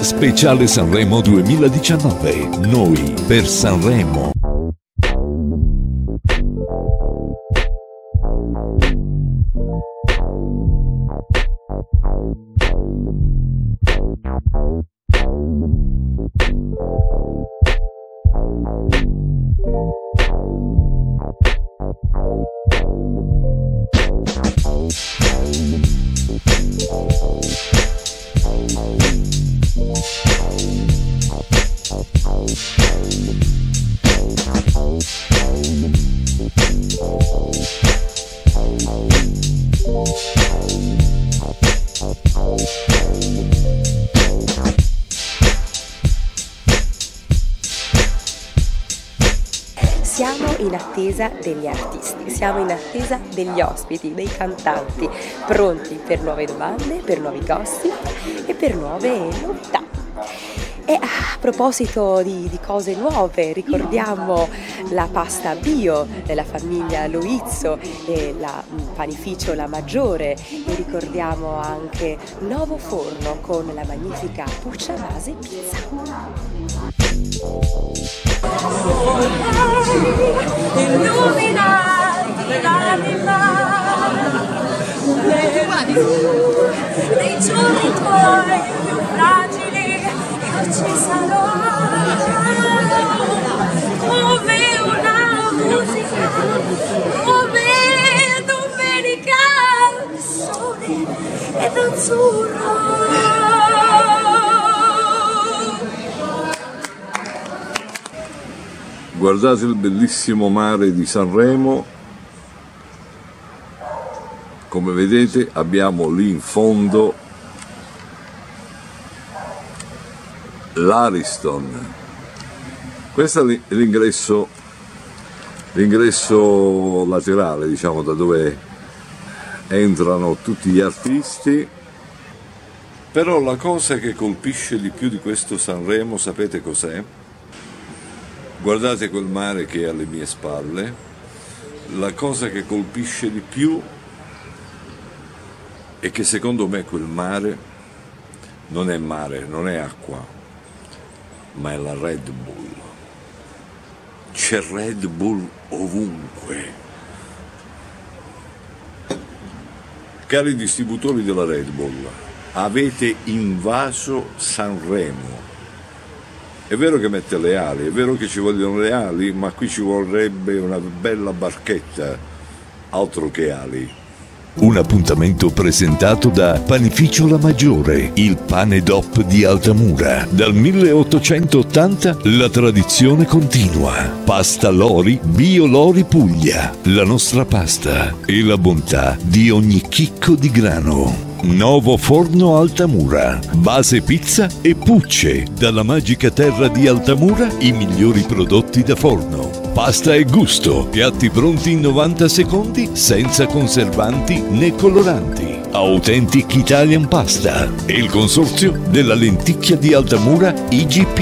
Speciale Sanremo 2019. Noi per Sanremo. Siamo in attesa degli artisti, siamo in attesa degli ospiti, dei cantanti, pronti per nuove domande, per nuovi gossip e per nuove novità. E a proposito di, di, cose nuove, ricordiamo la pasta bio della famiglia Loizzo e la mm, panificio La Maggiore e ricordiamo anche nuovo forno con la magnifica Puccia Base Pizza. Illuminati l'anima dei giorni tuoi più fragili io ci sarò come una musica come domenica sole ed azzurro Guardate il bellissimo mare di Sanremo, come vedete abbiamo lì in fondo l'Ariston. Questo è l'ingresso, l'ingresso laterale, diciamo, da dove entrano tutti gli artisti. Però la cosa che colpisce di più di questo Sanremo, sapete cos'è? Guardate quel mare che è alle mie spalle. La cosa che colpisce di più è che secondo me quel mare non è mare, non è acqua, ma è la Red Bull. C'è Red Bull ovunque. Cari distributori della Red Bull, avete invaso Sanremo è vero che mette le ali, è vero che ci vogliono le ali, ma qui ci vorrebbe una bella barchetta, altro che ali. Un appuntamento presentato da Panificio La Maggiore, il pane DOP di Altamura. Dal 1880 la tradizione continua. Pasta Lori, Bio Lori Puglia. La nostra pasta e la bontà di ogni chicco di grano. Nuovo forno Altamura, base pizza e pucce. Dalla magica terra di Altamura i migliori prodotti da forno. Pasta e gusto, piatti pronti in 90 secondi senza conservanti né coloranti. Authentic Italian Pasta e il consorzio della lenticchia di Altamura IGP.